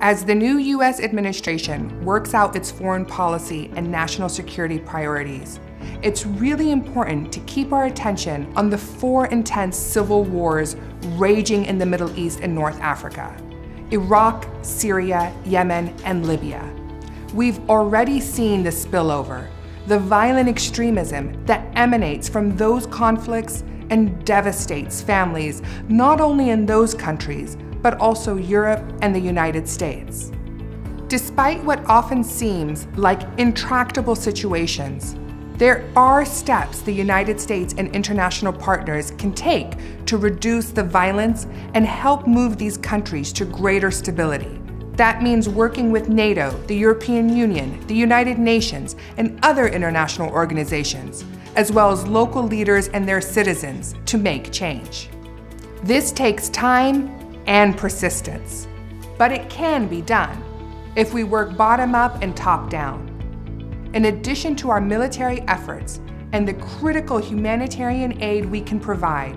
As the new U.S. administration works out its foreign policy and national security priorities, it's really important to keep our attention on the four intense civil wars raging in the Middle East and North Africa Iraq, Syria, Yemen, and Libya. We've already seen the spillover, the violent extremism that emanates from those conflicts and devastates families not only in those countries, but also Europe and the United States. Despite what often seems like intractable situations, there are steps the United States and international partners can take to reduce the violence and help move these countries to greater stability. That means working with NATO, the European Union, the United Nations, and other international organizations, as well as local leaders and their citizens to make change. This takes time and persistence. But it can be done if we work bottom up and top down. In addition to our military efforts and the critical humanitarian aid we can provide,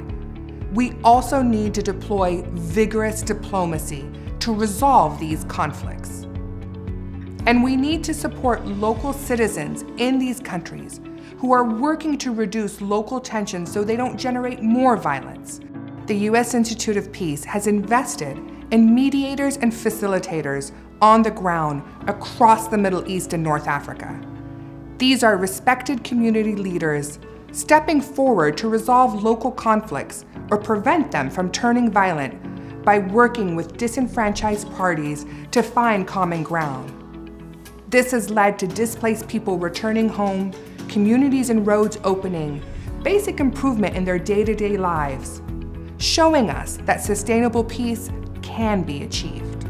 we also need to deploy vigorous diplomacy to resolve these conflicts. And we need to support local citizens in these countries who are working to reduce local tensions so they don't generate more violence the U.S. Institute of Peace has invested in mediators and facilitators on the ground across the Middle East and North Africa. These are respected community leaders stepping forward to resolve local conflicts or prevent them from turning violent by working with disenfranchised parties to find common ground. This has led to displaced people returning home, communities and roads opening, basic improvement in their day-to-day -day lives, showing us that sustainable peace can be achieved.